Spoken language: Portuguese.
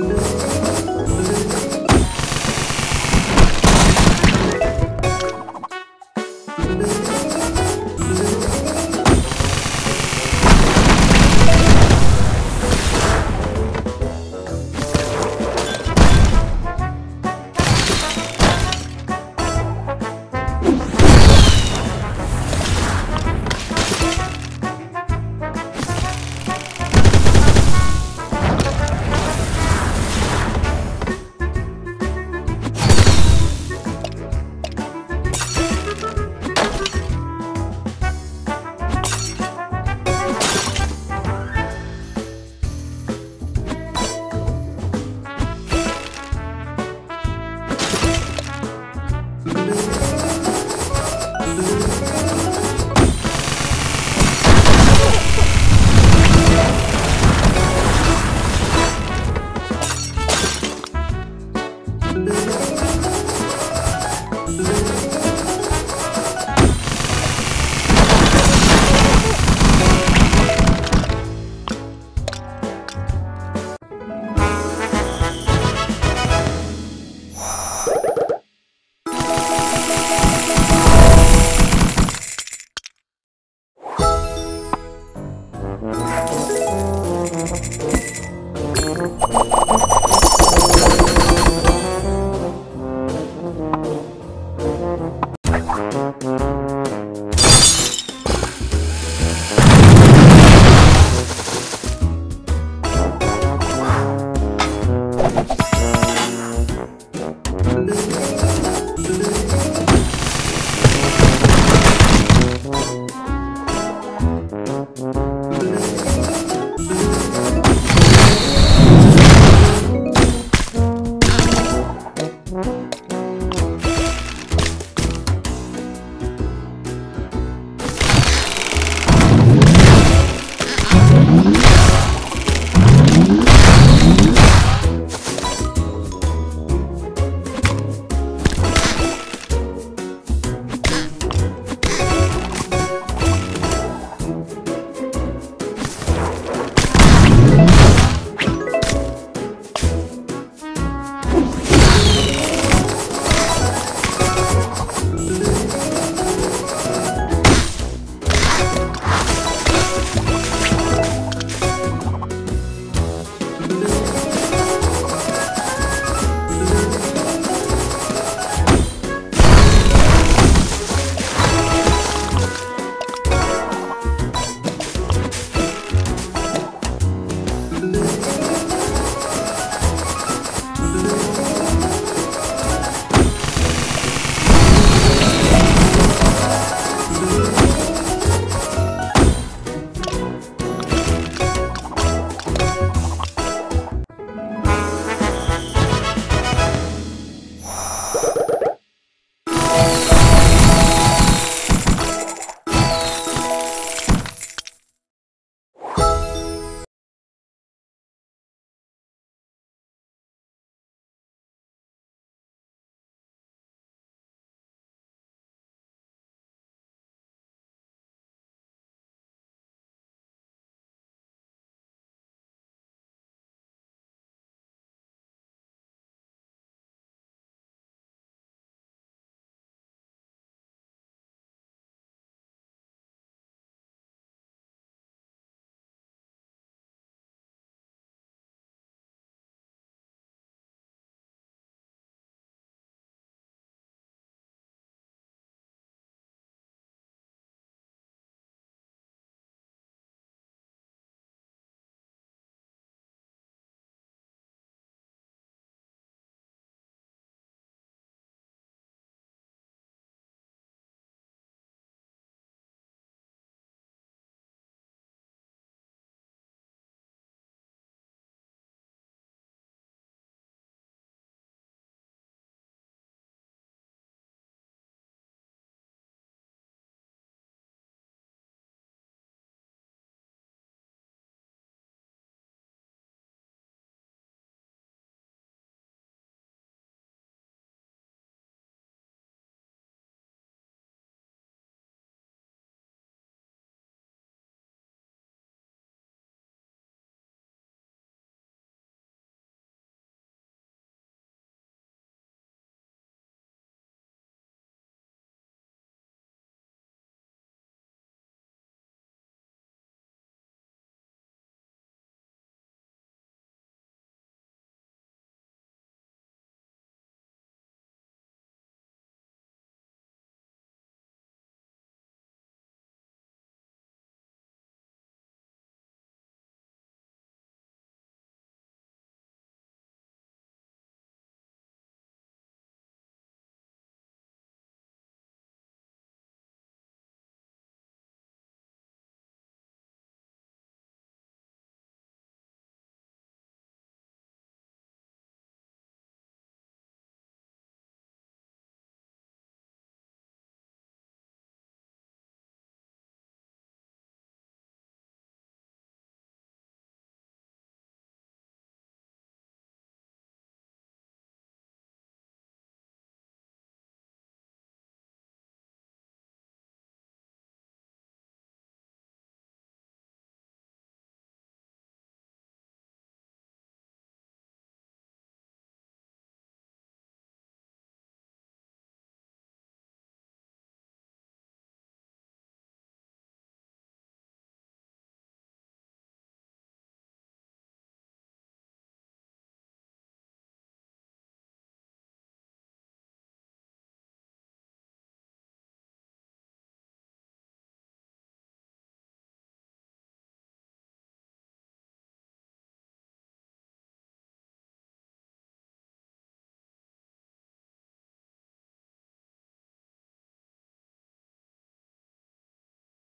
Música